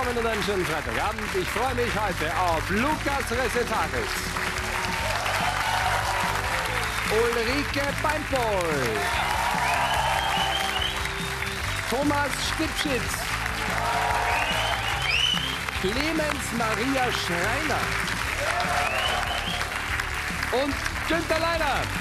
Willkommen und einen schönen Freitagabend. Ich freue mich heute auf Lukas Resetaris, Ulrike Beinpohl, Thomas Stipschitz, Clemens Maria Schreiner und Günther Leiner.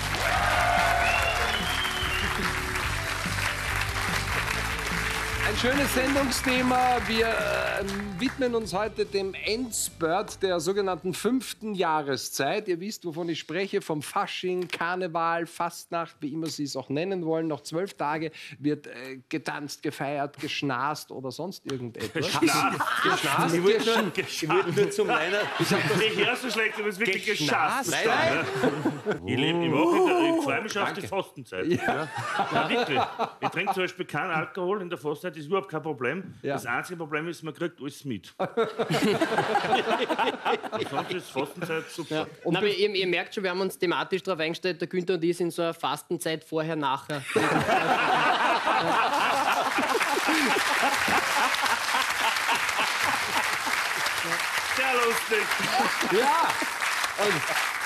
Ein schönes Sendungsthema. Wir äh, widmen uns heute dem Endspurt der sogenannten fünften Jahreszeit. Ihr wisst, wovon ich spreche, vom Fasching, Karneval, Fastnacht, wie immer Sie es auch nennen wollen. Noch zwölf Tage wird äh, getanzt, gefeiert, geschnast oder sonst irgendetwas. Geschnast. Geschnast. Ich wollte nur, ich wollte nur zum Leiner. Ich höre so schlecht, aber es ist wirklich geschafft. Geschnast. Ich, lebe, ich, mache, der- ich freue mich schon auf die Fastenzeit. Ja. wirklich. Ich trinke zum Beispiel keinen Alkohol in der Fastenzeit, das ist überhaupt kein Problem. Ja. Das einzige Problem ist, man kriegt alles mit. Sonst ist Fastenzeit super. Na, aber ihr, ihr merkt schon, wir haben uns thematisch darauf eingestellt, der Günther und ich sind so eine Fastenzeit vorher, nachher. Sehr lustig. Ja, und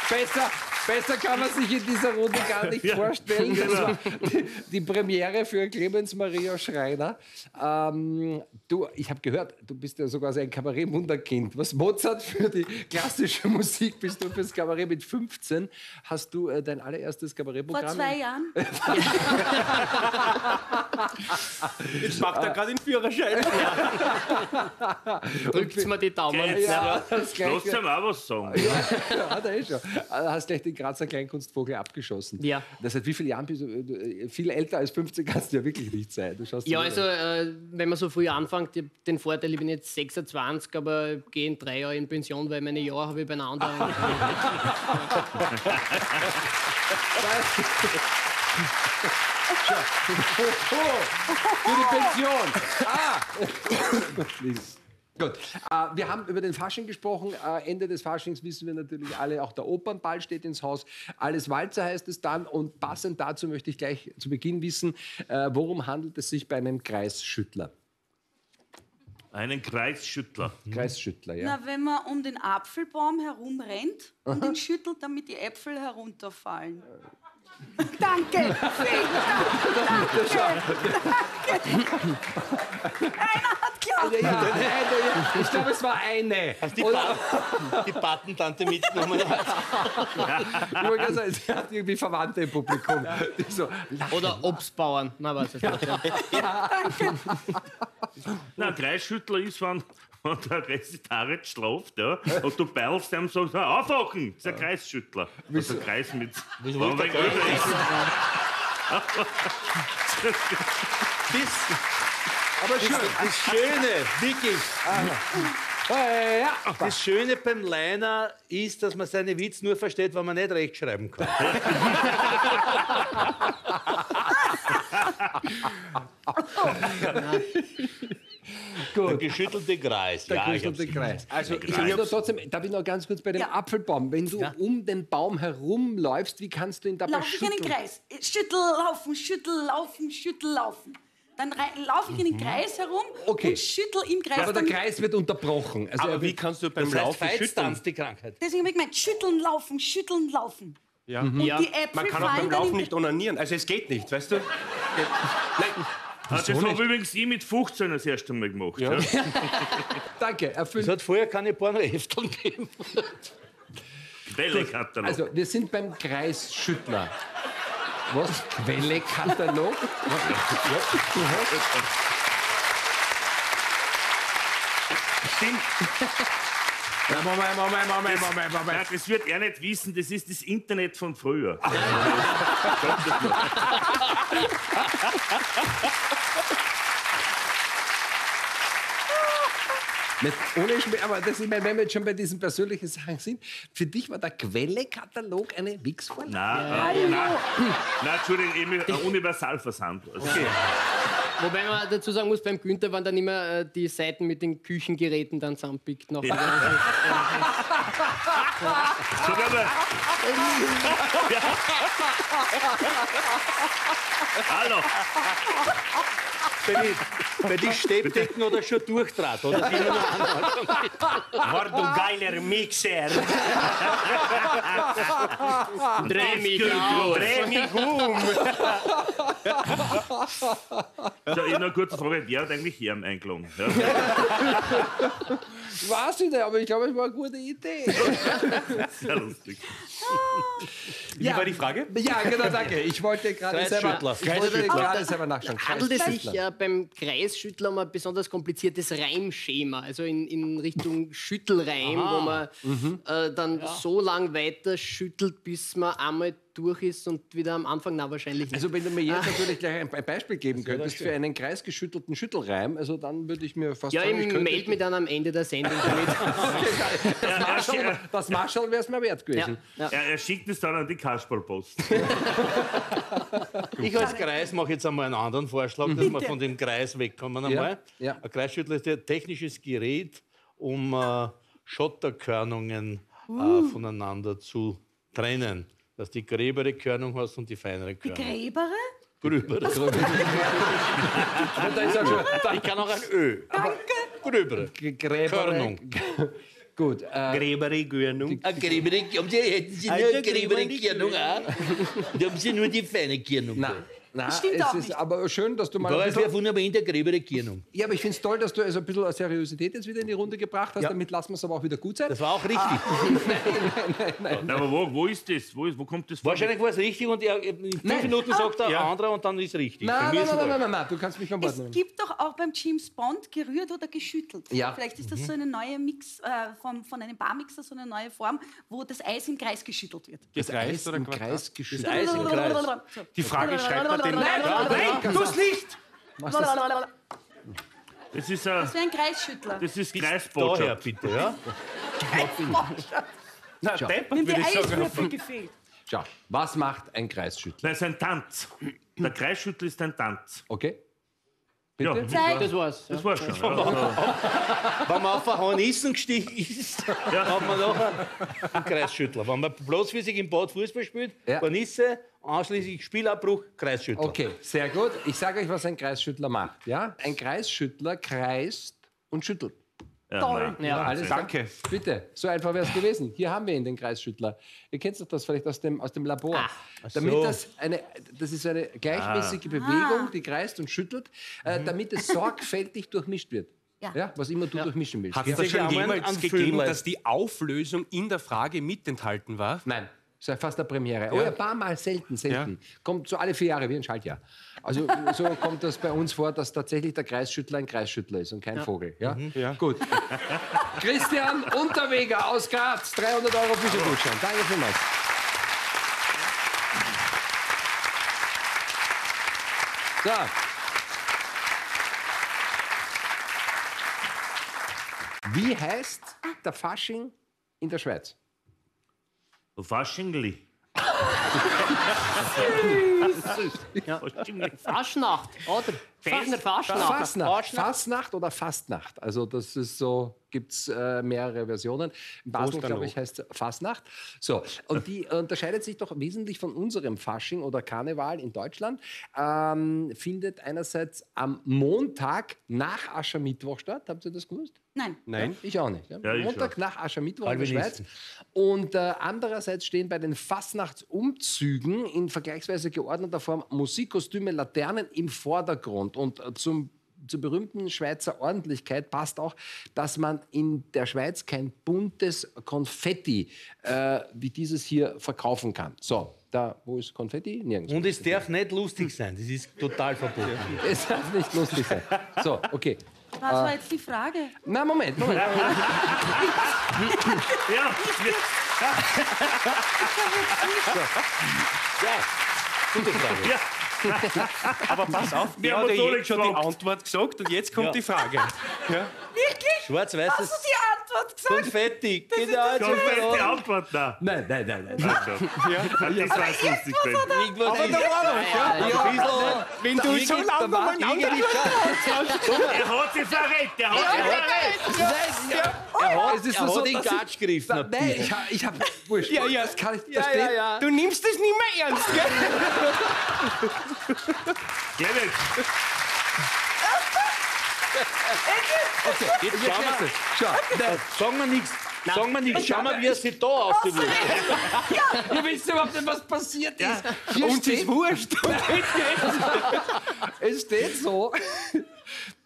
besser, besser kann man sich in dieser Runde gar nicht Ja, vorstellen. Das genau. war die, die Premiere für Clemens Maria Schreiner. Ähm, du, ich habe gehört, du bist ja sogar so ein Kabarett-Wunderkind. Was Mozart für die klassische Musik bist du fürs Kabarett mit 15. Hast du äh, dein allererstes Vor Kabarettprogramm? zwei Jahren. Jetzt macht er gerade den Führerschein. Drückt mir die Daumen. Geht's? Ja, das Lass ihm auch was sagen. ja, hat er eh schon. Hast gleich den Grazer Kleinkunstvogel abgeschossen. Ja. Das seit wie vielen Jahren bist du? äh, Viel älter als 15 kannst du ja wirklich nicht sein. Ja, so- also, äh, wenn man so früh anfängt, ich den Vorteil, ich bin jetzt 26, aber gehe in drei Jahre in Pension, weil meine Jahre habe ich beieinander. Für die Pension. Ah. Gut. Äh, wir haben über den Fasching gesprochen. Äh, Ende des Faschings wissen wir natürlich alle, auch der Opernball steht ins Haus. Alles Walzer heißt es dann. Und passend dazu möchte ich gleich zu Beginn wissen, äh, worum handelt es sich bei einem Kreisschüttler? Einen Kreisschüttler. Kreisschüttler, ja. Na, wenn man um den Apfelbaum herumrennt und ihn schüttelt, damit die Äpfel herunterfallen. Danke! Vielen Dank! Danke! Danke! Einer hat geglaubt! Ja, eine, ja. Ich glaube, es war eine. Die, Oder, Pat die Patentante mitgenommen. ich wollte gerade sagen, sie hat irgendwie Verwandte im Publikum. Die so. Oder Obstbauern. Na, was ist das? Ja. Na, ein Kreisschüttler ist, wenn, wenn der Resitarit schlaft, ja, und du beilst ihm so, so aufwachen, das ist ein Kreisschüttler. Also ein Kreis mit. Wieso wenn Aber schön. das Schöne, wirklich, ja. das Schöne beim Leiner ist, dass man seine Witz nur versteht, wenn man nicht rechtschreiben kann. Der Gut. geschüttelte Kreis. Der ja, ich geschüttelte Kreis. Also ich Kreis. will nur trotzdem, darf ich noch ganz kurz bei dem Ja. Apfelbaum, wenn du um den Baum herumläufst, wie kannst du ihn dabei Laufe ich in den schütteln? Kreis. Schüttel, laufen, schüttel, laufen, schüttel, laufen. Dann laufe ich in den Kreis herum Okay. und schüttel im Kreis. Aber der Kreis wird unterbrochen. Also er Aber wie kannst du beim Das heißt, Laufen schütteln? Feitstanz, die Krankheit. Deswegen habe ich gemeint, schütteln, laufen, schütteln, laufen. Ja. Und Ja. die Äpfel Man kann auch beim Laufen nicht onanieren. Also es geht nicht, weißt du? Nein. Das habe übrigens ich mit 15 das erste Mal gemacht. Ja. danke, Es erfüllt. hat vorher keine Pornohefteln gegeben. Quellekatalog. Also wir sind beim Kreisschüttler. Was? Quellekatalog? Stimmt. Ja, Moment, Moment, Moment, Moment, Moment. Nein, das wird er nicht wissen, das ist das Internet von früher. Nicht ohne Schmäh, aber das ist, wenn wir jetzt schon bei diesen persönlichen Sachen sind, für dich war der Quellekatalog eine Wichsvorlage? Nein, äh, nein, nein, Entschuldigung, eben ein Universalversand. Also, Wobei man dazu sagen muss, beim Günther waren dann immer äh, die Seiten mit den Küchengeräten dann zusammenpickt. Noch. Mal, Hallo. Bei die, bei die Steppdecken oder schon Durchdraht, oder? Die. War du geiler Mixer. Dreh mich auf. Dreh mich um. So, ich noch eine kurze Frage. Wer hat eigentlich Herrn eingeladen? Ja? Weiß ich nicht, aber ich glaube, es war eine gute Idee. Sehr lustig. Wie war die Frage? Ja, genau, danke. Ich wollte gerade selber, Kreisschüttler. ich wollte gerade selber nachschauen. Handelt es sich äh, beim Kreisschüttler um ein besonders kompliziertes Reimschema, also in, in Richtung Schüttelreim, wo man äh, dann so lang weiter schüttelt, bis man einmal durch ist und wieder am Anfang, na wahrscheinlich nicht. Also wenn du mir jetzt natürlich gleich ein ein Beispiel geben könntest für einen kreisgeschüttelten Schüttelreim, also dann würde ich mir fast ja, sagen, ich könnte... melde mich dann am Ende der Sendung damit. Das Marschall, das Marschall wäre es mir wert ja, gewesen. ja. Er, er schickt es dann an die Kasperlpost. Ich als Kreis mache jetzt einmal einen anderen Vorschlag, dass wir von dem Kreis wegkommen einmal. ja. Ein Kreisschüttler ist ein technisches Gerät, um äh, Schotterkörnungen äh, voneinander zu trennen. Dass die gröbere Körnung hast und die feinere Körnung. Gräbere? Gröbere. Schon Ich kann auch ein Ö. Danke. Gröbere. Körnung. Gut, äh, Gräbere Gürnung. Eine gröbere, haben Sie, hätten Sie nur gröbere Körnung auch? Da haben Sie nur die feine Körnung. na, na, Stimmt es auch ist nicht. aber schön, dass du mal Da ein ist wer bisschen, von aber in der gröbere Körnung. Ja, aber ich finde es toll, dass du also ein bisschen Seriosität jetzt wieder in die Runde gebracht hast. Ja. Damit lassen wir es aber auch wieder gut sein. Das war auch richtig. Na, aber wo, wo ist das? Wo, ist, wo kommt das vor? Wahrscheinlich war es richtig und er, in fünf Nein. Minuten sagt der Ja. andere und dann ist es richtig. Nein, nein, nein, es nein, nein, nein, du kannst mich am Wort Es gibt doch auch beim James Bond gerührt oder geschüttelt. Ja. Vielleicht ist das so eine neue Mix äh, vom, von einem Barmixer, so eine neue Form, wo das Eis im Kreis geschüttelt wird. Gekreist oder im Quadrat? Kreis geschüttelt. Eis im Kreis. Die Frage schreibt man den. Nein, Nein, tu's nicht! Das- Das ist, ein, Das wäre ein Kreisschüttler. das ist Daher Kreisbotschaft. bitte, ja? Na, deppert, würde ich sagen. Eiswürfel gefehlt. Schau, was macht ein Kreisschüttler? Es ist ein Tanz. Der Kreisschüttel ist ein Tanz. Okay? Ja, Bitte? Zeig. Das war's. Ja. das war schon. Ja. Wenn man auf ein Hornissen gestiegen ist, hat man noch einen Kreisschüttler. Wenn man bloß für sich im Bad Fußball spielt, Ja. Hornisse, anschließend Spielabbruch, Kreisschüttler. Okay, sehr gut. Ich sage euch, was ein Kreisschüttler macht. Ja? Ein Kreisschüttler kreist und schüttelt. Ja, Toll. nein. Ja, Alles Danke. Bitte, so einfach wäre es gewesen. Hier haben wir ihn, den Kreisschüttler. Ihr kennt doch das vielleicht aus dem, aus dem Labor. damit so. das eine, das ist eine gleichmäßige Bewegung, die kreist und schüttelt, äh, damit es sorgfältig durchmischt wird. Ja. was immer du durchmischen willst. Hat es Ja. schon jemals gegeben, dass die Auflösung in der Frage mit enthalten war? Nein, ist ja fast eine Premiere. Oh ja, ein paar Mal selten, selten. Kommt so alle vier Jahre wie ein Schaltjahr. Also so kommt das bei uns vor, dass tatsächlich der Kreisschüttler ein Kreisschüttler ist und kein Vogel. Ja? Ja. Gut. Christian Unterweger aus Graz, 300 Euro Fischergutschein. Danke vielmals. So. Wie heißt der Fasching in der Schweiz? Faschingli. Faschingli. Faschnacht, oder? Faschnacht. Fastnacht. Fastnacht oder Fastnacht. Also das ist so, gibt es äh, mehrere Versionen. In Basel, glaube ich, heißt es Fastnacht. So, und die unterscheidet sich doch wesentlich von unserem Fasching oder Karneval in Deutschland. Ähm, findet einerseits am Montag nach Aschermittwoch statt. Habt ihr das gewusst? Nein. Nein. Ich auch nicht. Ja? Ja, ich Montag nach Aschermittwoch in der. Schweiz. Und äh, andererseits stehen bei den Fastnachtsumzügen in vergleichsweise geordneter Form Musik, Kostüme, Laternen im Vordergrund. Und äh, zum zur berühmten Schweizer Ordentlichkeit passt auch, dass man in der Schweiz kein buntes Konfetti äh, wie dieses hier verkaufen kann. So, da, wo ist Konfetti? Nirgends. Und es darf nicht lustig sein, das ist total verboten. Es darf nicht lustig sein. So, okay. Was war jetzt die Frage? Na, Moment, Moment. Ja, Gute Frage. ja. Aber pass auf, Wir der hat ja jetzt schon die. Antwort gesagt und jetzt kommt Ja. die Frage. Ja? Wirklich? Schwarz-Weiß Hast du die hast gesagt. Konfetti. Genau, Konfetti Antwort, nein. Nein, nein, nein, nein. Ja. Das war lustig. Ben. Irgendwas ist. Wenn du so lange mal Er hat sich verrät, er hat sich verrät. Er hat, Es ist er so, hat den Gatsch gegriffen. ein Nein, ich, ich habe. Wurscht. Ja, ja. Das kann ich Ja, verstehen. ja, ja. Du nimmst das nicht mehr ernst, gell? Clemens, Okay, jetzt schau mal. Schau, nein. Sagen wir nichts. Sagen wir nichts. Schau mal, wie er sich da ausgewurscht hat. Ihr wisst überhaupt nicht, was passiert ist. Hier Uns steht, ist wurscht. es steht so,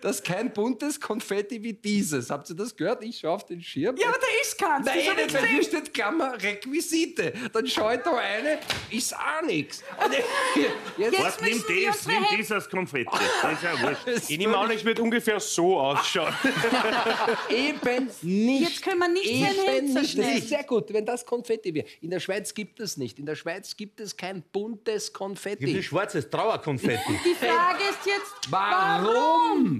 dass kein buntes Konfetti wie dieses. Habt ihr das gehört? Ich schaue auf den Schirm. Ja, aber da ist keins. Nein, nicht, weil hier steht Klammer Requisite. Dann schaue ich da eine, ist auch nichts. Jetzt, was nimm das, nimm das als Konfetti. Das ist ja wurscht. Ich nehme an, es wird ungefähr so ausschauen. Eben nicht. Jetzt können wir nicht sein Eben nicht. Das ist sehr gut, wenn das Konfetti wäre. In der Schweiz gibt es nicht. In der Schweiz gibt es kein buntes Gibt Konfetti. es schwarzes Trauerkonfetti? Die Frage ist jetzt, Warum?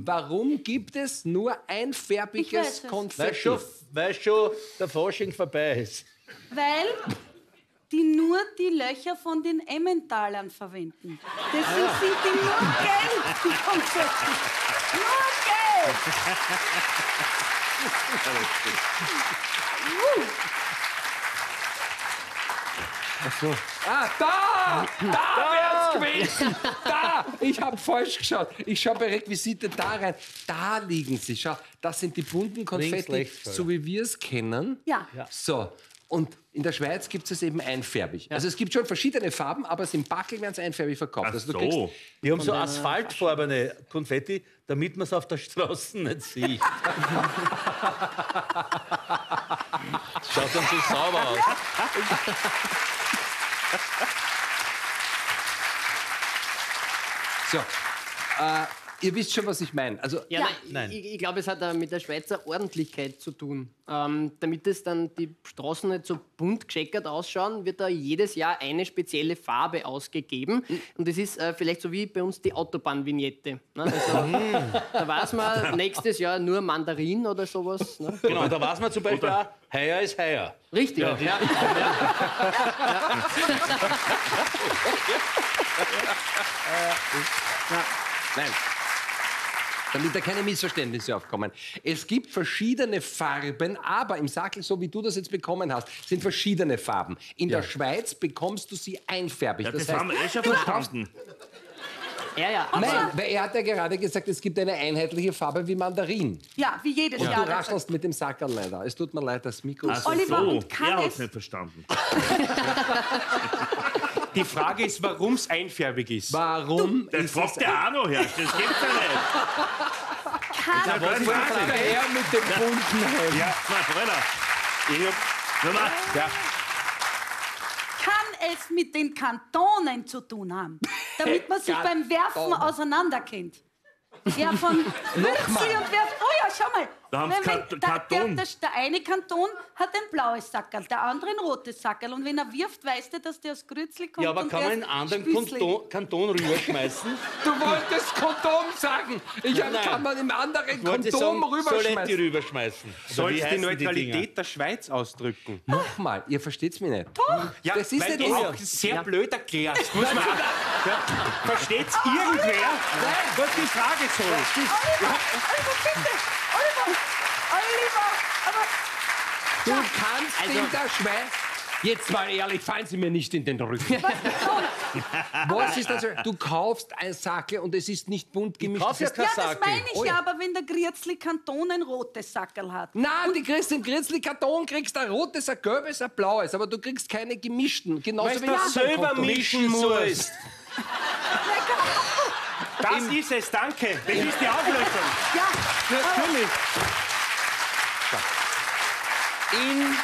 Warum gibt es nur einfärbiges es. Weil Konfetti? schon, weil schon der Fasching vorbei ist. Weil die nur die Löcher von den Emmentalern verwenden. Deswegen sind die nur gelb, die Konfetti. Nur gelb. Ah, da! Da wär's gewesen! Da! Ich habe falsch geschaut. Ich schaue bei Requisite da rein. Da liegen sie. Schau, das sind die bunten Konfetti, rechts, so wie wir es kennen. Ja. So. Und in der Schweiz gibt es eben einfärbig. Also es gibt schon verschiedene Farben, aber im Backel werden sie einfärbig verkauft. Ach also du so. Die haben so asphaltfarbene Konfetti, damit man es auf der Straße nicht sieht. Schaut dann so sauber aus. So. Äh, ihr wisst schon, was ich meine. Also, Ja, Ja. Nein, Ich, ich glaube, es hat mit der Schweizer Ordentlichkeit zu tun. Ähm, damit es dann die Straßen nicht so bunt gescheckert ausschauen, wird da jedes Jahr eine spezielle Farbe ausgegeben. Und das ist äh, vielleicht so wie bei uns die Autobahnvignette. Ne? Also, da weiß man nächstes Jahr nur Mandarin oder sowas. Ne? Genau, da weiß man zum Beispiel auch, heuer ist heuer. Richtig. Ja, ja. Nein. Damit da keine Missverständnisse aufkommen. Es gibt verschiedene Farben, aber im Sackel, so wie du das jetzt bekommen hast, sind verschiedene Farben. In der Schweiz bekommst du sie einfärbig. Ja, das, das heißt, haben wir eh schon verstanden. ja, ja. Nein, weil er hat ja gerade gesagt, es gibt eine einheitliche Farbe wie Mandarin. Ja, wie jedes Und du Jahr. raschelst mit dem Sackerl leider. Es tut mir leid, das Mikro ist Also Oliver, so, und kann er hat es- nicht verstanden. Die Frage ist, warum es einfärbig ist. Warum Das fragt der auch noch her. Das gibt's ja nicht. Kann, Was ist das denn? er mit dem bunten? Ja, na, Alter. Ich hab, mal, ja, kann es mit den Kantonen zu tun haben, damit man sich beim Werfen auseinanderkennt. Ja, von Würzli und Werf. Oh ja, schau mal. Da Wenn- wenn Kat- der, der, Karton. der, eine Kanton hat ein blaues Sackerl, der andere ein rotes Sackerl. Und wenn er wirft, weißt du, dass der aus Grützli kommt. Ja, aber und kann man einen anderen. Kanton, Kanton rüberschmeißen? Du wolltest Kondom sagen. Ich Nein. kann man im anderen Ich Kondom sagen, Soletti rüberschmeißen. rüberschmeißen. Oder soll wie die Neutralität Dinger? der Schweiz ausdrücken? Nochmal, ihr versteht's mich nicht. Ja, Das ist weil nicht du auch sehr blöd erklärst. Muss man ja, versteht's irgendwer, was die Frage soll? Oliver, bitte! Oliver! Oliver! Aber Du kannst Also- in der Schweiz. Jetzt mal ehrlich, fallen Sie mir nicht in den Rücken. Was ist das? Du kaufst ein Sackel und es ist nicht bunt gemischt. ja Das ist- kein ja, das Sackel. meine ich Oh ja. ja, aber wenn der Grützli Kanton ein rotes Sackerl hat. Nein, die kriegst im Grizzly-Karton kriegst ein rotes, ein gelbes, ein blaues, aber du kriegst keine gemischten. Genauso Weil wie du selber mischen musst. Das ist es, danke. Das ist die Auflösung. Ja, Natürlich. In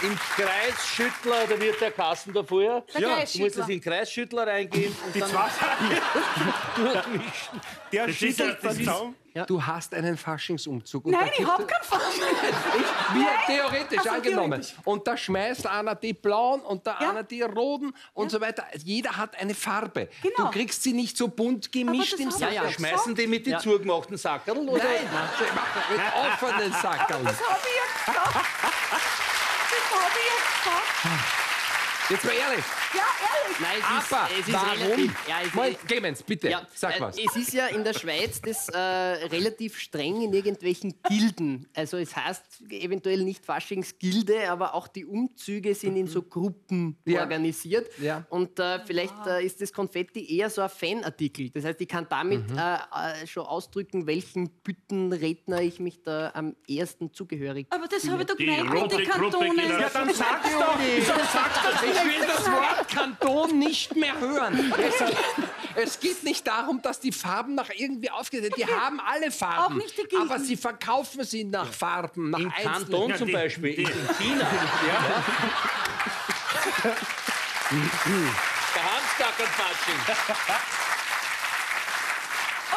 im Kreisschüttler, oder wird der Kasten da vorher? Der Du musst das in den Kreisschüttler reingehen und Die dann zwei durchmischen. Der schüttelt ja- das den ist- Zaun. Du hast einen Faschingsumzug. Und Nein, da ich hab keinen. Ich, wir theoretisch Also angenommen. theoretisch. Und da schmeißt einer die blauen und der Ja. einer die roten und so weiter. Jeder hat eine Farbe. Genau. Du kriegst sie nicht so bunt gemischt im Sack. Ja, ja. Schmeißen die mit den Ja. zugemachten Sackerl? Oder? Nein, mit offenen Sackerl. Das habe ich ja gesagt. Das habe ich ja gesagt. Jetzt mal ehrlich. Ja, ehrlich. Nein, es ist, Aber es ist warum? relativ. Ja, es Moment, Clemens, bitte, Ja, sag äh, was. Es ist ja in der Schweiz das äh, relativ streng in irgendwelchen Gilden. Also es heißt eventuell nicht Faschingsgilde, aber auch die Umzüge sind in so Gruppen Ja. organisiert. Ja. Und äh, vielleicht äh, ist das Konfetti eher so ein Fanartikel. Das heißt, ich kann damit Mhm. äh, äh, schon ausdrücken, welchen Büttenredner ich mich da am ehesten zugehörig Aber das habe ich doch Die gemeint Kantonen. geht Ja, dann sag's doch. Dann sag's doch. Ich will das Wort Kanton nicht mehr hören. Es, es geht nicht darum, dass die Farben nach irgendwie aufgeteilt Die haben alle Farben. Auch nicht die Gilden. aber sie verkaufen sie nach Farben, nach In einzelnen. Kanton zum Beispiel, die- in China. Ja. Da haben sie gar kein Fasching.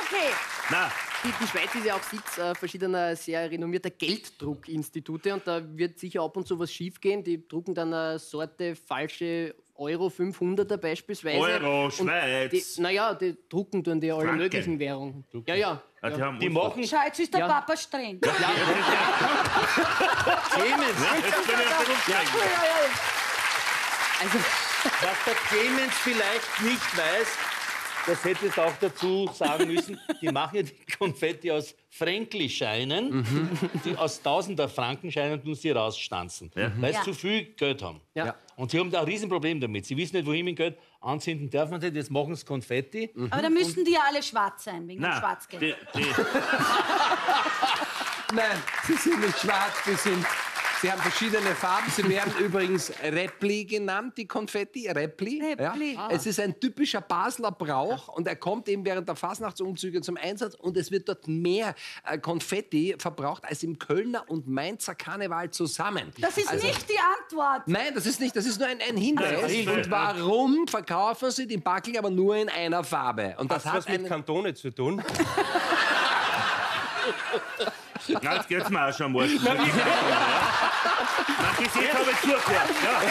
Okay. Na, Die, die Schweiz ist ja auch Sitz äh, verschiedener sehr renommierter Gelddruckinstitute und da wird sicher ab und zu was schiefgehen. Die drucken dann eine Sorte falsche Euro 500er beispielsweise. Euro, Und Schweiz. Die, naja, die drucken dann die alle Franken. möglichen Währungen. Ja, ja. ja, die, haben Die machen Schau, jetzt ist der Ja. Papa streng. Clemens. Ja, jetzt bin ich auf der Rückseite. Also, Was der Clemens vielleicht nicht weiß, das hättest du auch dazu sagen müssen, die machen ja die Konfetti aus Fränkli-Scheinen, die aus Tausender Frankenscheinen tun sie rausstanzen, weil sie Ja. zu viel Geld haben. Ja. Und sie haben da ein Riesenproblem damit. Sie wissen nicht, wohin mit Geld anzünden darf man nicht, jetzt machen sie Konfetti. Aber da müssen die ja alle schwarz sein, wegen dem Schwarzgeld. die, die, Nein, sie sind nicht schwarz, sie sind. Sie haben verschiedene Farben. Sie werden übrigens Repli genannt, die Konfetti. Repli. Repli. Ja. Es ist ein typischer Basler Brauch und er kommt eben während der Fasnachtsumzüge zum Einsatz und es wird dort mehr äh, Konfetti verbraucht als im Kölner und Mainzer Karneval zusammen. Das ist Also- nicht die Antwort. Nein, das ist nicht, das ist nur ein, ein Hinweis. Und warum verkaufen sie die Backel aber nur in einer Farbe? Und das Hat was mit Kantone zu tun? na, jetzt geht's mir auch schon am Arsch. Na, bis jetzt habe ich zugehört. Ja.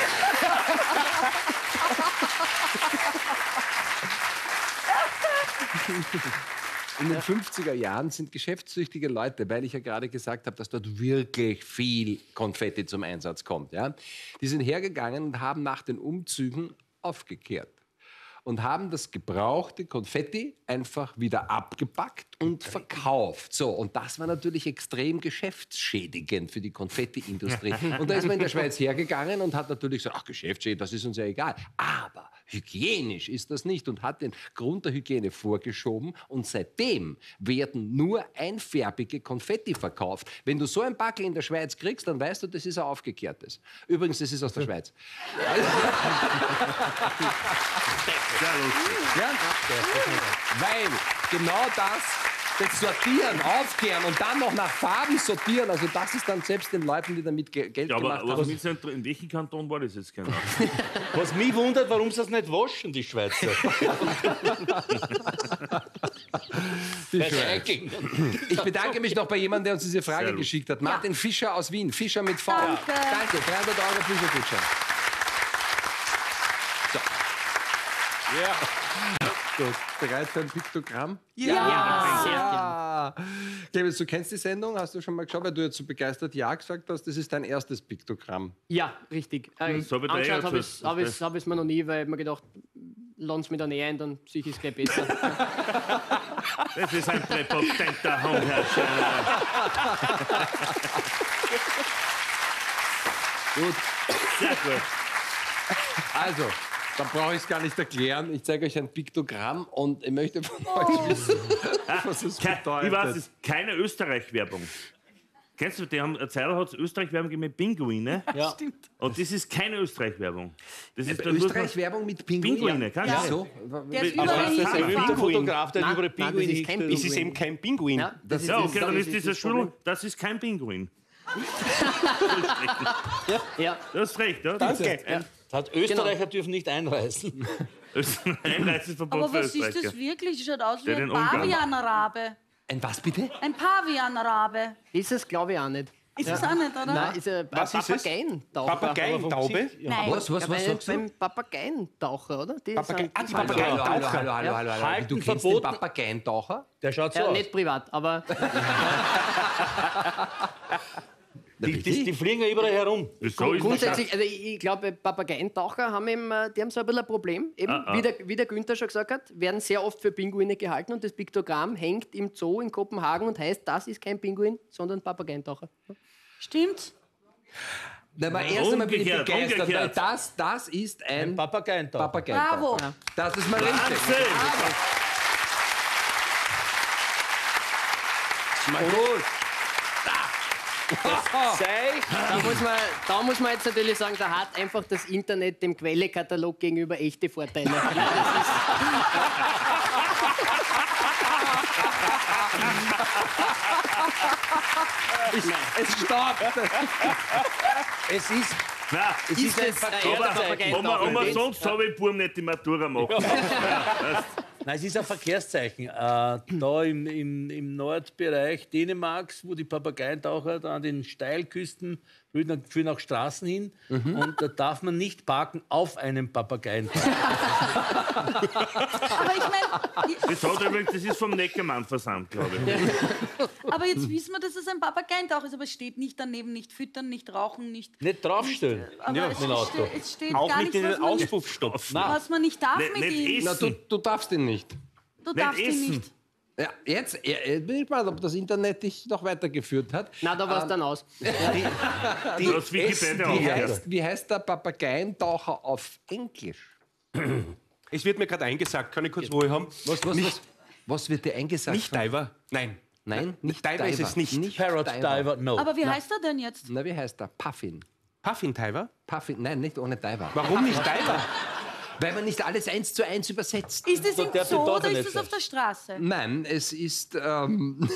In den 50er Jahren sind geschäftstüchtige Leute, weil ich ja gerade gesagt habe, dass dort wirklich viel Konfetti zum Einsatz kommt. Ja? Die sind hergegangen und haben nach den Umzügen aufgekehrt und haben das gebrauchte Konfetti einfach wieder abgepackt und verkauft. So, und das war natürlich extrem geschäftsschädigend für die Konfettiindustrie. Und da ist man in der Schweiz hergegangen und hat natürlich gesagt, ach, geschäftsschädigend, das ist uns ja egal. Aber hygienisch ist das nicht und hat den Grund der Hygiene vorgeschoben und seitdem werden nur einfärbige Konfetti verkauft. Wenn du so ein Backel in der Schweiz kriegst, dann weißt du, das ist ein aufgekehrtes. Übrigens, das ist aus der Schweiz. Sehr lustig. Ja? Weil genau das, das Sortieren, Aufkehren und dann noch nach Farben sortieren, also das ist dann selbst den Leuten, die damit Ge- Geld Ja, aber gemacht was haben. so inter- in welchem Kanton war das jetzt genau? Was mich wundert, warum sie das nicht waschen, die Schweizer. Die Schweiz. Ich bedanke mich noch bei jemandem, der uns diese Frage geschickt hat. Martin Fischer aus Wien. Fischer mit V. Danke. Danke, 300 Euro Fischergutschein. Ja. Gut, bereit für ein Piktogramm? ja, sehr gern. Ah. Clemens, du kennst die Sendung, hast du schon mal geschaut, weil du jetzt so begeistert Ja gesagt hast, das ist dein erstes Piktogramm. Ja, richtig. Äh, So eh angeschaut habe ich es hab ich's- hab ich's mir noch nie, weil ich mir gedacht, lass mich da näher ein, dann sehe ich es gleich besser. Das ist ein präpotenter Hund, Herr Scheiner. Gut, Sehr gut. also, da brauche ich es gar nicht erklären. Ich zeige euch ein Piktogramm und ich möchte von euch wissen, was es Ke- bedeutet. Ich weiß es, keine Österreich-Werbung. Kennst du, die haben eine Zeit hat es Österreich-Werbung mit Pinguine. Ja. Und das ist keine Österreich-Werbung. Das ist man- Österreich-Werbung mit Pinguin. Pinguine, kannst Ja. du? So? Der ist Aber überall was ist das Ein berühmter Fotograf, der Nein, überall nein, das Pinguine ist kein Es ist eben kein Pinguin. Ja, das Ja, ist- okay, dann das ist dieser das Problem. Schul, das ist kein Pinguin. Ja. Du hast recht, ja? Danke. Das hat Österreicher dürfen nicht einreisen. Einreiseverbot Aber für was ist das wirklich? Schaut aus wie ein. Pavianrabe. Ein was bitte? Ein Pavianrabe. Ist es, glaube ich, auch nicht. Ist es auch nicht, oder? Nein, ist ein Was ist es? Papageientaucher. Papageientaube? Nein. Was, was, Ja, was beim, sagst du? beim Papageientaucher, oder? Die Papagei sind- ah, die Hallo, hallo, hallo, Papageientaucher. hallo, hallo, hallo, hallo. Halten Du kennst den verboten. Papageientaucher? Der schaut so Ja, aus. nicht privat, aber Die, die, die fliegen ja überall herum. Wieso grundsätzlich, also ich, ich glaube, Papageientaucher haben, eben, äh, die haben so ein bisschen ein Problem. Eben, Ah, ah. Wie, der, wie der Günther schon gesagt hat, werden sehr oft für Pinguine gehalten und das Piktogramm hängt im Zoo in Kopenhagen und heißt, das ist kein Pinguin, sondern Papageientaucher. Stimmt. Na, aber erst einmal bin ich begeistert, weil das, das ist ein Papageientaucher. Papageientaucher. Bravo. Das ist mal richtig. Wahnsinn! Mal gut. Da muss, man, da muss man jetzt natürlich sagen, da hat einfach das Internet dem Quellekatalog gegenüber echte Vorteile. Es stoppt. Es ist, Nein, es ist, ein Verkehrszeichen. aber, aber, aber sonst habe ich Burm nicht die Matura gemacht. Nein, es ist ein Verkehrszeichen. Äh, da im, im, im Nordbereich Dänemarks, wo die Papageientaucher da an den Steilküsten führen, führen auch Straßen hin. Und da darf man nicht parken auf einem Papageientaucher. Aber ich meine, Das, hat übrigens, das ist vom Neckermann versandt, glaube ich. aber jetzt wissen wir, dass es ein Papageientaucher ist, aber es steht nicht daneben, nicht füttern, nicht rauchen, nicht. Nicht draufstellen. Aber Ja, es, mit dem Auto. steht, es steht Auch gar nicht nichts, in was den man, nicht, Auspuff stopfen. was man nicht darf Nicht- mit nicht ihm. Na, du, du darfst ihn nicht. Du Nicht darfst ihn essen. nicht. Ja, jetzt ja, jetzt bin ich gespannt, ob das Internet dich noch weitergeführt hat. Na, da war es dann aus. Du hast Wikipedia Wie aufgehört. heißt, wie heißt der Papageientaucher auf Englisch? Es wird mir gerade eingesagt. Kann ich kurz Ruhe haben? Was, was, was, was wird dir eingesagt? Nicht Diver. Nein. Nein, nicht Diver ist es nicht. nicht Parrot Diver, no. Aber wie heißt er denn jetzt? Na, wie heißt der? Puffin. Puffin Diver? Puffin, nein, nicht ohne Diver. Warum nicht Diver? Weil man nicht alles eins zu eins übersetzt. Ist es im der Zoo oder ist es auf der Straße? Nein, es ist ähm,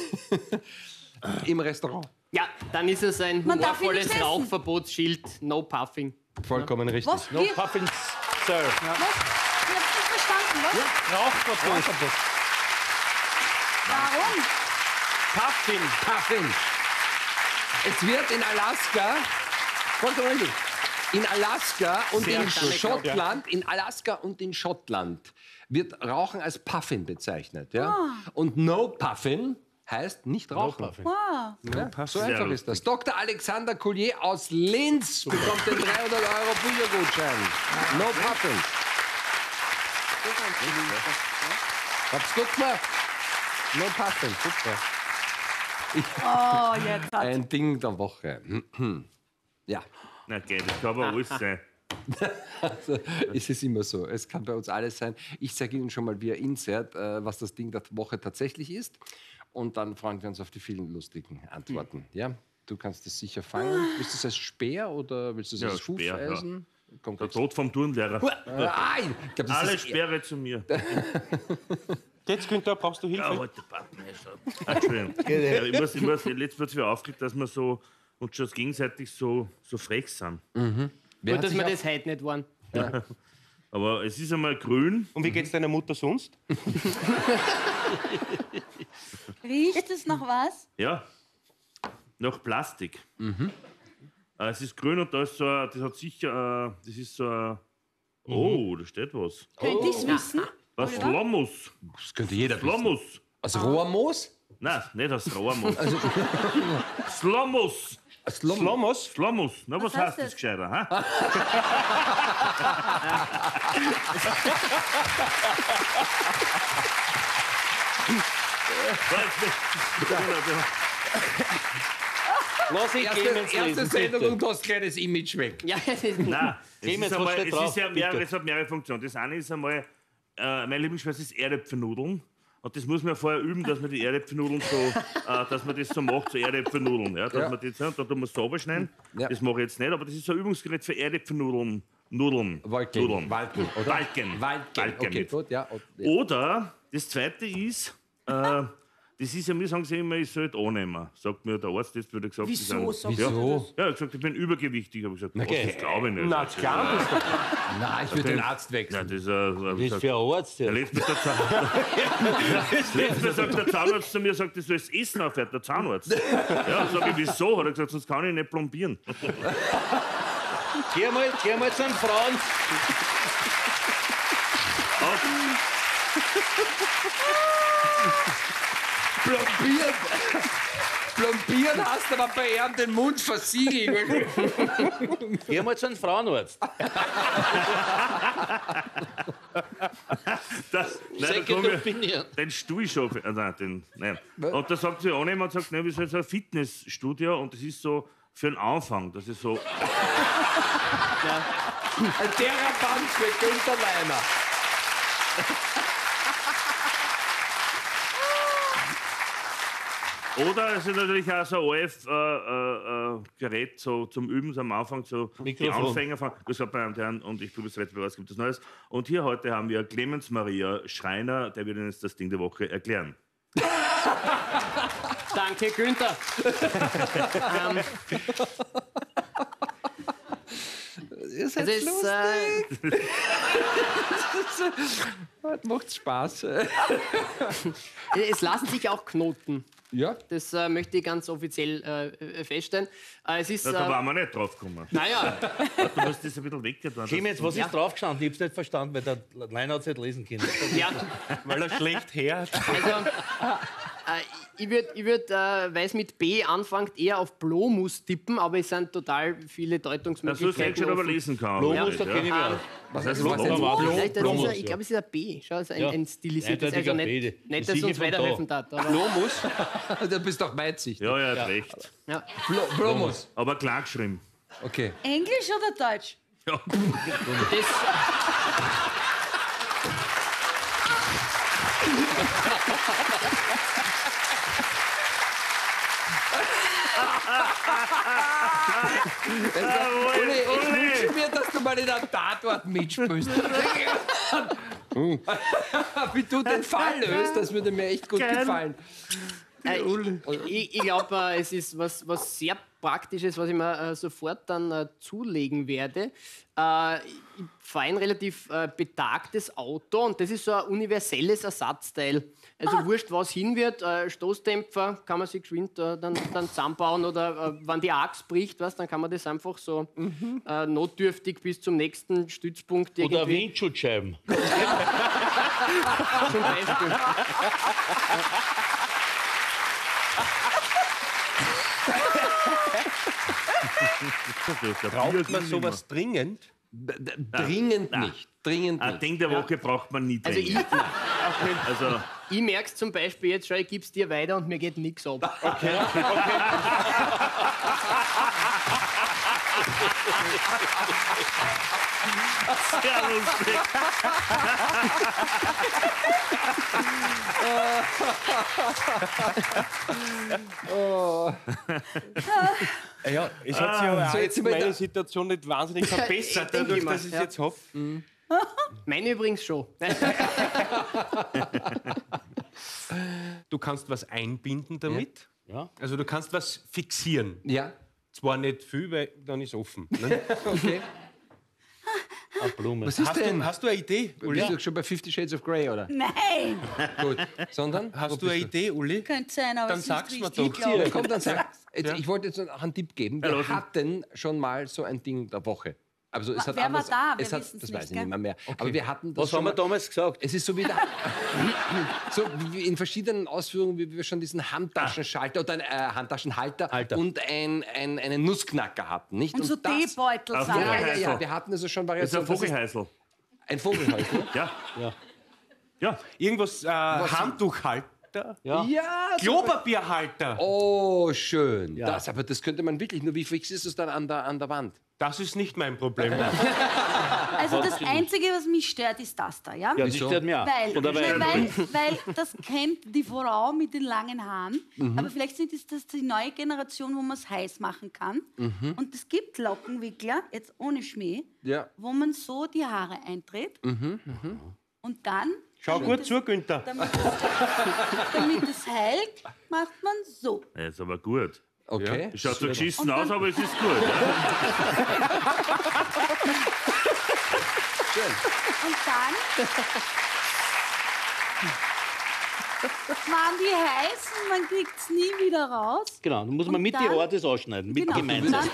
im Restaurant. Ja, dann ist es ein Man humorvolles. Rauchverbotsschild, no puffing. Vollkommen richtig. Was? no Wie? puffins, Sir. Was? Ich hab's nicht verstanden, was? Rauchverbot. Warum? Puffin, Puffin. Es wird in Alaska, vollkommen richtig, in Alaska und in Schottland, in Alaska und in Schottland wird Rauchen als Puffin bezeichnet. Ja? Und No Puffin heißt nicht rauchen. Wow. Ja, so Sehr einfach ist das. Dr. Alexander Collier aus Linz bekommt den 300 Euro Büchergutschein. No Puffin. Hab's gut gemacht. No Puffin, super. Oh, jetzt hat Ein Ding der Woche. Ja, Na, okay, das kann aber alles sein. also ist es immer so. Es kann bei uns alles sein. Ich sage Ihnen schon mal via Insert, äh, was das Ding der Woche tatsächlich ist. Und dann freuen wir uns auf die vielen lustigen Antworten. Ja, du kannst es sicher fangen. Willst du es als Speer oder willst du es Ja, als Speer, ja. Hufeisen? Komm, Der. Tod vom Turnlehrer. Ah, ich glaub, das Alle ist Sperre zu mir. Jetzt, Günther, brauchst du Ja, Hilfe? heute Partner. Ah, Entschuldigung. ja, ich muss, ich muss, letztes wird mir aufgeregt, dass wir so uns schon gegenseitig so, so frech sind. Wer Gut, hat dass wir das heute nicht waren. Aber es ist einmal grün. Und wie geht's deiner Mutter sonst? Riecht es nach was? Ja, nach Plastik. Äh, es ist grün und da ist so, ein- das hat sicher, äh, das ist so ein, oh, da steht was. Könnte ich es wissen? Was? Slomus. Das könnte jeder wissen. Slomus. Aus Rohrmoos? Nein, nicht aus Rohrmoos. Slomus. Slomos? Slomus. Na, was, Was heißt heißt das gescheiter? Ha? Lass ich Erste, Clemens erste lesen, Sendung bitte. und du hast kleines Image weg. Ja, Nein, es, ist, einmal, es, drauf? ist ja mehrere, es hat mehrere Funktionen. Das eine ist einmal, äh, meine Lieblingsspeise ist Erdäpfelnudeln. Und das muss man ja vorher üben, dass man die Erdäpfelnudeln so, äh, dass man das so macht, so Erdäpfelnudeln. Ja, dass Ja. man die, da tun wir es sauber schneiden. Ja. Das mache ich jetzt nicht, aber das ist so ein Übungsgerät für Erdäpfelnudeln. Nudeln. Walken. Nudeln. Walken, oder? Walken. Walken. Walken Okay, gut, ja. Oder das zweite ist, äh, Das ist ja, mir sagen sie immer, ich sollte annehmen. Sagt mir der Arzt, jetzt würde gesagt, Wieso ich sagst ja. du Ja, er hat gesagt, ich bin übergewichtig. Ich habe gesagt, was, das glaube ich nicht. Na, klar bist du. Nein, ich würde den Arzt Nein, wechseln. das ist, äh, Das ist für ein Arzt. der Ja. letzte sagt, der Zahnarzt zu mir, sagt, das soll das Essen aufhört, der Zahnarzt. Ja, sag ich, wieso? Hat er gesagt, sonst kann ich nicht plombieren. Geh mal, geh mal zu den Frauen. Plombieren! Plombieren hast aber bei ihm den Mund versiegelt. Geh mal zu den Frauenarzt. Das, nein, da komm ich, kombinieren. den Stuhl schon. Äh, nein, den, nein. Und da sagt sie auch jemand, sagt, nein, wir sind so ein Fitnessstudio und das ist so für den Anfang. Das ist so. Ein Therapant für Günther Weiner. Oder es ist natürlich auch so ein OF-Gerät äh, so zum Üben, so am Anfang, so die Mikrofon. Anfänger von. Das hat bei Herren und ich tue das Wettbewerb, es gibt das Neues. Und hier heute haben wir Clemens Maria Schreiner, der wird jetzt das Ding der Woche erklären. Danke, Günther. ähm, Ihr seid es ist, äh, Macht Spaß. es lassen sich auch Knoten. Ja? Das äh, möchte ich ganz offiziell äh, feststellen. Äh, es ist. Ja, da äh, waren wir nicht drauf gekommen. naja, Du musst das ein bisschen weggetan. Clemens, was ist draufgestanden? Ich hab's nicht verstanden, weil der Lein hat es nicht lesen können. ja, Weil er schlecht hört. also. Äh, ich würde, ich würd, äh, weil es mit B anfängt, eher auf Blomus tippen, aber es sind total viele Dass du es Deutungsmöglichkeiten. nicht schon aber offen. lesen kann. Blomus, da kenne ich mich. Was heißt das ist Blomus, ein, ich glaube, es ist ein B. Schau, es ist ein, Ja. ein stilisiertes. Also B. nicht, Die nicht dass es uns von da. weiterhelfen hat. Blomus? du bist doch Weitsicht. Ja, er hat recht. ja. Blo Blomus. Aber klar geschrieben. Okay. Englisch oder Deutsch? Ja. Das, Uli, ich wünsche mir, dass du mal in einem Tatort mitspielst. Wie du den Fall löst, das würde mir echt gut gefallen. Äh, ich ich glaube, äh, es ist was, was sehr Praktisches, was ich mir äh, sofort dann äh, zulegen werde. Äh, ich fahre ein relativ äh, betagtes Auto und das ist so ein universelles Ersatzteil. Also wurscht, was hin wird, äh, Stoßdämpfer kann man sich geschwind äh, dann, dann zusammenbauen oder wenn die Axt bricht, was, dann kann man das einfach so äh, notdürftig bis zum nächsten Stützpunkt Oder irgendwie Windschutzscheiben. zum Beispiel. Braucht man sowas dringend? Dringend nicht. Dringend Ein nicht. Ding der Woche braucht man nie Also ich, dringend. Also, Ich merke es zum Beispiel jetzt schon, ich gebe es dir weiter und mir geht nichts ab. sehr lustig. Ah Ja, es hat sich aber auch so, jetzt meine. Situation nicht wahnsinnig verbessert, dadurch, ich mal, dass ich es ja. jetzt habe. Meine übrigens schon. Du kannst was einbinden damit. Ja. Also du kannst was fixieren. Ja, Zwar nicht viel, weil dann ist offen. Ne? okay. Eine Blume. Was ist hast, denn? du, hast du eine Idee, Uli? Bist du schon bei Fifty Shades of Grey, oder? Nein, Gut. Sondern? Hast du eine Idee, Uli? könnte sein, aber Dann sag's nicht mir doch. Komm, dann sag. Jetzt, Ich wollte jetzt noch einen Tipp geben. Wir hatten schon mal so ein Ding der Woche. Also es hat Wer war anders, da? Wir Es hat, das nicht, weiß ich nicht mehr, mehr. Aber wir hatten das Was haben wir mal. damals gesagt? Es ist so wie der, so wie in verschiedenen Ausführungen, wie wir schon diesen Handtaschenschalter oder einen äh, Handtaschenhalter Halter. und ein, ein, einen Nussknacker hatten, nicht? Und so Teebeutel. Ja, ja, ja, wir hatten also schon Das ist ein Variationen. Das ist Vogelhäusl. ein Vogelhäusl. Ja. Ja. Ja. Irgendwas, äh, Handtuchhalter? Ja. ja, so Klopapierhalter? Oh, schön. Ja. Das, aber das könnte man wirklich. Nur wie fix ist es dann an der, an der Wand? Das ist nicht mein Problem. Also das Einzige, was mich stört, ist das da, ja? Ja, das stört mich auch. Weil, Oder weil, weil, weil das kennt die Frau mit den langen Haaren. Mhm. Aber vielleicht sind ist das die neue Generation, wo man es heiß machen kann. Mhm. Und es gibt Lockenwickler, jetzt ohne Schmäh, Ja. wo man so die Haare eindreht Mhm, und dann Schau gut zu, Günther. Damit es, damit es heilt, macht man so. Ja, ist aber gut. Okay. Schaut so geschissen aus, aber es ist gut. Ja. Und dann waren die heiß und man kriegt es nie wieder raus. Genau, dann muss man Und mit die dann- Ohr das ausschneiden, mit Genau. gemeinsam.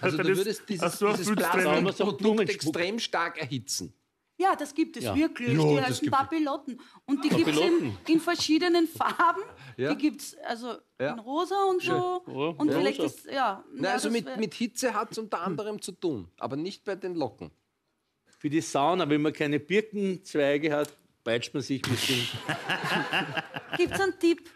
Also du das- würdest dieses, dieses fühlst du haben wir so Plastikprodukt Blumenschmuck. extrem stark erhitzen. Ja, das gibt es Ja. wirklich. Ja, die heißen. Papillotten. Und die gibt es in, in verschiedenen Farben. Ja. Die gibt es also Ja. in rosa und so. Ja, Und vielleicht ist, ja. Na, ja, also mit, mit Hitze hat es unter anderem zu tun, aber nicht bei den Locken. Für die Sauna, wenn man keine Birkenzweige hat, peitscht man sich mit dem. Gibt's einen Tipp?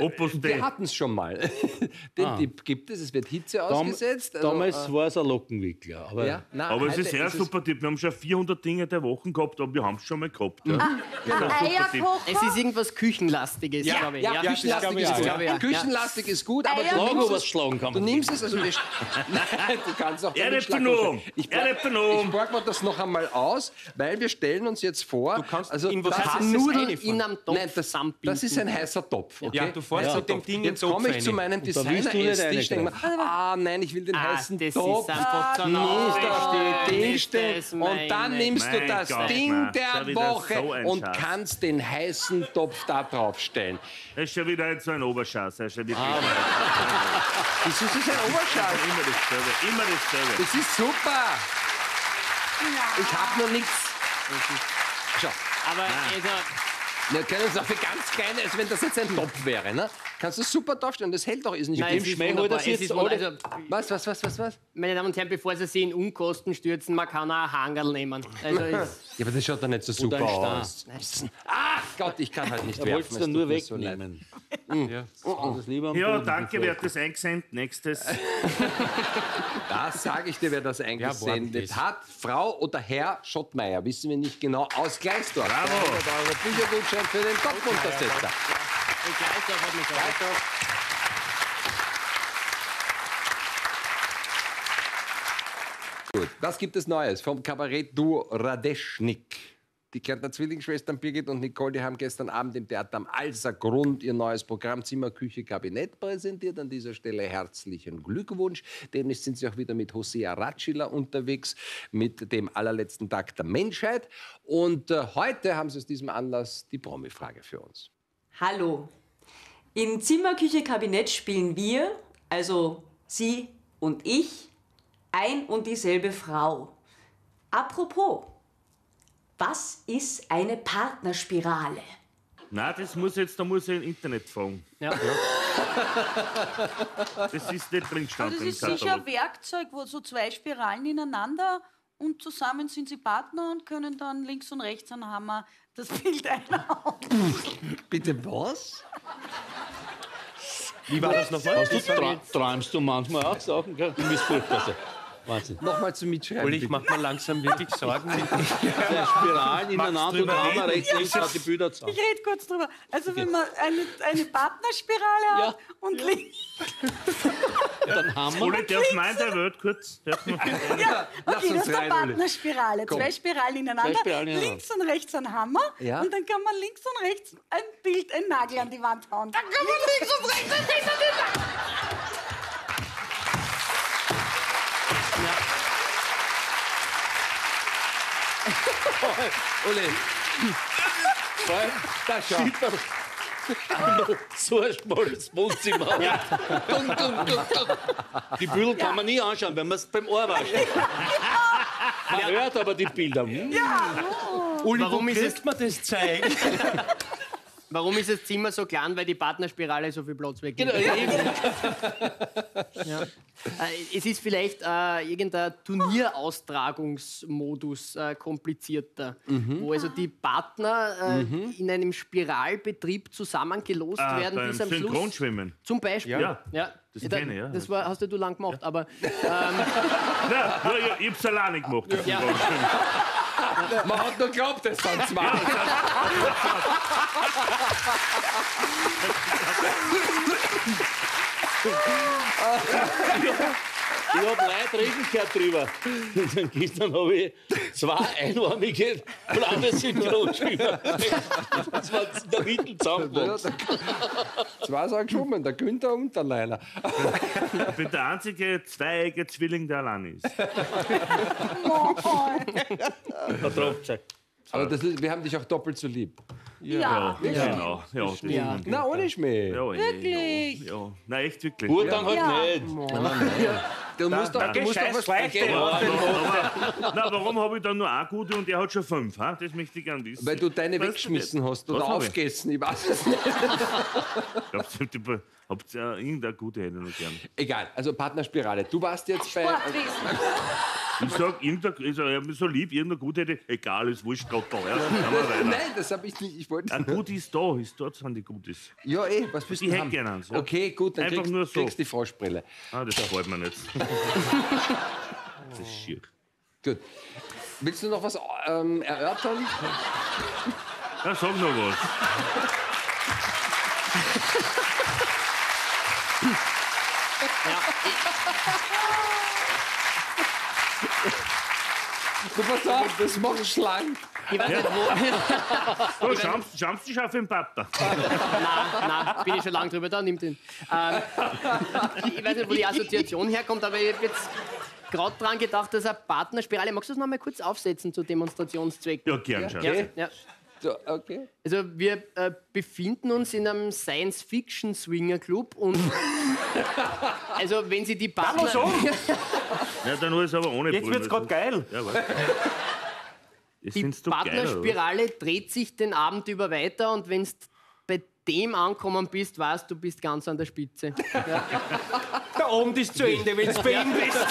Opus Wir hatten es schon mal. Den Ah. Tipp gibt es, es wird Hitze Dam ausgesetzt. also, damals äh, war es ein Lockenwickler. Aber ja, na, Aber es ist sehr super Tipp. Wir haben schon 400 Dinge der Woche gehabt, aber wir haben es schon mal gehabt. Ja. Ein Eierkocher? Es ist irgendwas Küchenlastiges, Ja, glaube ich. ja, küchenlastig glaube ich ist gut. ja. Ja. Küchenlastig ist gut, aber Eier- du was es, schlagen kann du nimmst es, also das, Nein, du kannst auch damit lebt Schlag nur loswerden. um. Ich borg- ich borg mir das noch einmal aus, weil wir stellen uns jetzt vor, Du kannst also in was das ist Nudeln in einem Topf Nein, das, das ist ein heißer Topf. Okay? Ja, du fährst Heißer mit dem. Ding in den Jetzt komme ich zu meinem nicht Designer-Esstisch. denke mir. Ah, nein, ich will den Ah, heißen das Topf. so Nicht auf die Nein, Dingstelle. das Und dann nimmst du das Gott, Ding Mann. der wieder Woche so und Schatz. kannst den heißen Topf da drauf stellen. Das ist schon wieder jetzt so ein Oberschatz. Das ist schon wirklich Das ist ein Oberschatz. immer dasselbe. Immer dasselbe. Das ist super. Ich habe nur nichts. Schau, Aber also, wir können es auch für ganz kleine, also wenn das jetzt ein Topf wäre, ne? kannst du es super draufstellen. Das hält doch, ist nicht nein, Schmäh das jetzt alle- Also, Was, was, was, was, was? meine Damen und Herren, bevor Sie sich in Unkosten stürzen, man kann auch ein Hangerl nehmen. Also, Ja, aber das schaut doch nicht so super aus. Ach Gott, ich kann halt nicht Er werfen. es dann nur mir so wegnehmen. Das lieber am Ja, danke, wer hat das eingesendet? Nächstes. Das sage ich dir, wer das eingesendet hat. Frau oder Herr Schottmeier, wissen wir nicht genau, aus Gleisdorf. Bravo. 300 Euro Büchergutschein für den Top-Untersetzer. und. Gut, was gibt es Neues vom Kabarett-Duo Radeschnik? Die Kärntner Zwillingsschwestern Birgit und Nicole, die haben gestern Abend im Theater am Alser Grund ihr neues Programm Zimmer, Küche, Kabinett präsentiert. An dieser Stelle herzlichen Glückwunsch. Demnächst sind sie auch wieder mit Hosea Ratschiller unterwegs, mit dem allerletzten Tag der Menschheit. Und äh, heute haben sie aus diesem Anlass die Promi-Frage für uns. Hallo. In Zimmer, Küche, Kabinett spielen wir, also Sie und ich, ein und dieselbe Frau. Apropos, was ist eine Partnerspirale? Nein, das muss jetzt, da muss ich im Internet fragen. Ja. Das ist nicht drin Also gestanden das im ist sicher ein Katalog. Werkzeug, wo so zwei Spiralen ineinander und zusammen sind sie Partner und können dann links und rechts einen Hammer das Bild einhauen. Bitte was? Wie war das nochmal? Hast du tra träumst du manchmal auch Sachen? gell? Du bist furchtbar. Wahnsinn. Nochmal zum Mitschreiben. Olli, ich mache mir langsam wirklich Sorgen. Ja, Spiralen ineinander und reden? rechts, links hat die Bilder zusammen. Ich rede kurz drüber. Also wenn man eine, eine Partnerspirale hat und links. Dann Hammer. Olli, darf man der Welt kurz? Ja, okay, das ist eine Uli. Partnerspirale. Komm. Zwei Spiralen ineinander. Zwei Spiralen ineinander. Links und rechts ein Hammer. Ja. Und dann kann man links und rechts ein Bild, ein Nagel an die Wand hauen. Dann kann man links und rechts ein Bild an die Wand. Olli, da schau. So ein schmales Wohnzimmer. Dun, dun, dun, dun. Die Bilder kann man nie anschauen, wenn man es beim Ohr wascht. Man hört aber die Bilder. Hm. Uli, Warum wo ist man das zeigen? Warum ist das Zimmer so klein? Weil die Partnerspirale so viel Platz wegnimmt. Genau, eben. Ja. Äh, Es ist vielleicht äh, irgendein Turnieraustragungsmodus äh, komplizierter, wo also die Partner äh, in einem Spiralbetrieb zusammengelost Ah, werden beim bis am Schluss. Synchronschwimmen. Zum Beispiel. Ja. ja. Das da, kenn ich, ja. Das war, hast ja du lang gemacht, aber Nein, ja, ich, ich hab's alleine gemacht. Ja. Man hat nur geglaubt, es sind zwei. Ich habe Leute reden gehört drüber. Und dann gestern habe ich zwei einarmige Landessynchronschwimmer. Das war der Mittel Ja, zusammengewachsen. Zwei sind geschwommen, der Günther und der Leiner. Ich bin der einzige zweieige Zwilling, der allein ist. Der Tropfzeug. Aber das ist, wir haben dich auch doppelt so lieb. Ja. Genau. Ja, das Ja. stimmt. Na, ohne Schmäh. Ja, wirklich? Ja, ja. Nein, echt wirklich. Gut, dann halt Ja. nicht. Du musst doch, du musst doch was Fleisch, vergeben. Na, warum habe ich dann nur eine gute und der hat schon fünf? Ha? Das möchte ich gerne wissen. Weil du deine Weißt weggeschmissen hast Was oder hab ich? aufgegessen, ich weiß es nicht. Glaubt ihr, habt ihr irgendeine gute hätte ich noch gern? Egal, also Partnerspirale. Du warst jetzt bei. Sportwesen. Ich sag, irgendeine, ich, sag, ich hab mich so lieb, irgendeine gute hätte, egal, ist wurscht, Gott da. Ja. Nein, das habe ich nicht. Ich wollte. Ein Gut ist da, ist dort sind die Gutes. Ja, eh, was bist Ich du hätte haben? gern eins, ja. Okay, gut, dann Einfach kriegst, nur so. kriegst die Froschbrille. Ah, das gefällt mir nicht. Das ist schier. Gut. Willst du noch was ähm, erörtern? Ja, sag noch was. Du pass auf, das macht schlank. Ich weiß nicht, wo. Du schaust, schaust dich auf den Papa. nein, nein, bin ich schon lange drüber da, nimm den. Ähm, ich weiß nicht, wo die Assoziation herkommt, aber ich habe jetzt gerade dran gedacht, dass eine Partnerspirale. Magst du das noch mal kurz aufsetzen zu Demonstrationszwecken? Ja, gern schon. Ja, ja. So, okay. Also wir äh, befinden uns in einem Science-Fiction-Swinger-Club und also wenn Sie die Partner... Ja, dann ist aber ohne Jetzt wird's gerade geil. Ja, warte. Die du geil, oder? Partnerspirale dreht sich den Abend über weiter und wenn du bei dem ankommen bist, weißt du, bist ganz an der Spitze. Der Abend ist zu Ende, wenn du bei ihm bist.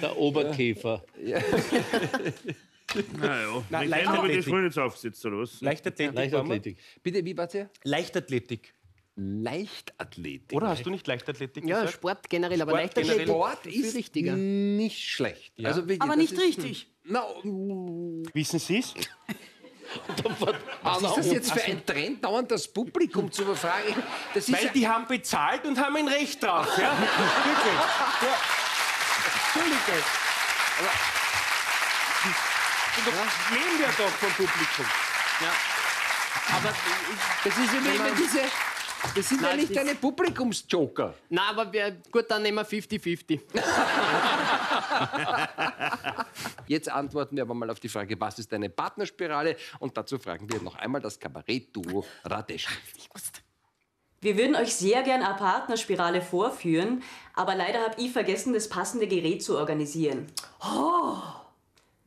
Der Oberkäfer. Naja, Na, mit denen habe ich Leichtathletik. früher nicht aufgesetzt, oder was? Leichtathletik. Bitte, wie wart ihr? Leichtathletik. Leichtathletik. Oder hast du nicht Leichtathletik Ja, gesagt? Sport generell, aber Sport Leichtathletik generell. Sport ist richtiger. nicht schlecht. Also wirklich, Aber das nicht richtig. Na, Wissen Sie es? was ist das jetzt für ein Trend, dauernd das Publikum zu befragen? Das ist Weil ja, die haben bezahlt und haben ein Recht drauf. Ja? Wirklich. Ja. Entschuldige. Aber wir leben ja doch vom Publikum. Aber das ist ja wie immer diese. Das sind ja Nein, nicht das- deine Publikumsjoker. na, aber wir, gut, dann nehmen wir 50-50. Jetzt antworten wir aber mal auf die Frage, was ist deine Partnerspirale? Und dazu fragen wir noch einmal das Kabarett-Duo Radesch. Wir würden euch sehr gern eine Partnerspirale vorführen, aber leider habe ich vergessen, das passende Gerät zu organisieren.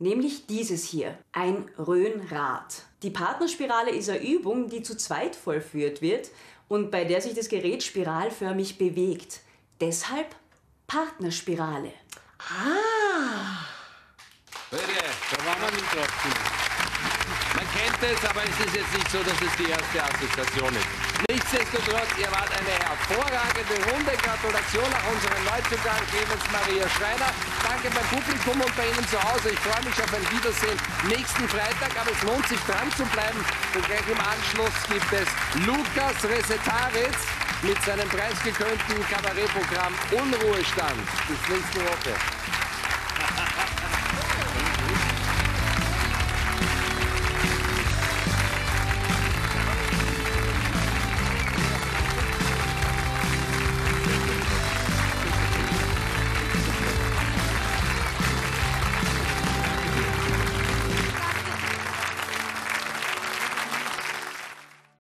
Nämlich dieses hier, ein Röhnrad. Die Partnerspirale ist eine Übung, die zu zweit vollführt wird und bei der sich das Gerät spiralförmig bewegt. Deshalb Partnerspirale. Da waren wir nicht drauf. Man kennt es, aber es ist jetzt nicht so, dass es die erste Assoziation ist. Nichtsdestotrotz, ihr wart eine hervorragende Runde. Gratulation nach unserem Neuzugang Clemens Maria Schreiner. Danke beim Publikum und bei Ihnen zu Hause. Ich freue mich auf ein Wiedersehen nächsten Freitag, aber es lohnt sich dran zu bleiben, denn gleich im Anschluss gibt es Lukas Resetaritz mit seinem preisgekrönten Kabarettprogramm Unruhestand. Bis nächste Woche.